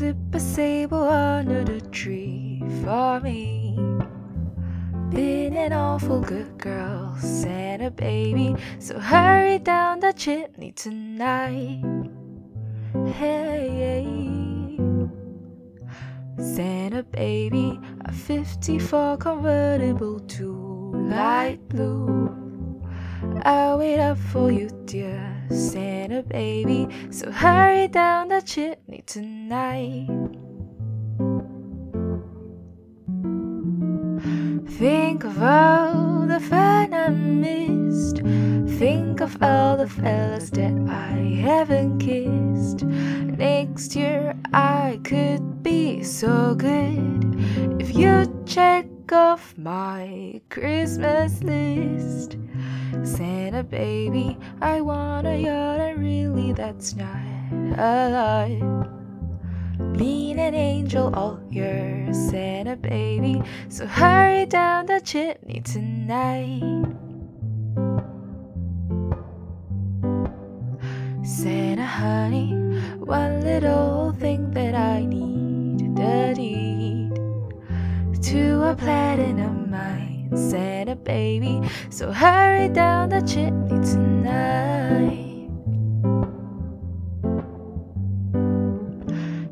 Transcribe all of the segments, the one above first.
slip a sable under the tree for me. Been an awful good girl, Santa baby, so hurry down the chimney tonight. Hey, Santa baby, a 54 convertible too light blue. I'll wait up for you, dear Santa baby. So hurry down the chimney tonight. Think of all the fun I missed. Think of all the fellas that I haven't kissed. Next year I could be so good if you check off my Christmas list. Santa baby, I want a yacht, and really that's not a lot. Being an angel all yours, Santa baby, so hurry down the chimney tonight. Santa honey, one little thing that I need, the deed to a platinum mine, Santa baby, so hurry down the chimney tonight.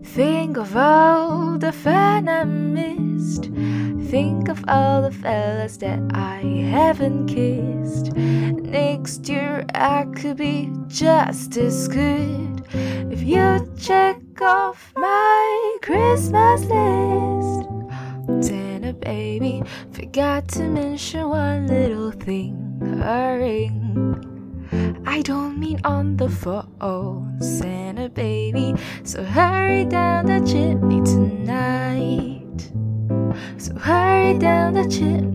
Think of all the fun I missed. Think of all the fellas that I haven't kissed. Next year I could be just as good if you check off my Christmas list. Baby, forgot to mention one little thing a ring. I don't mean on the phone, Santa baby. So hurry down the chimney tonight. So hurry down the chimney.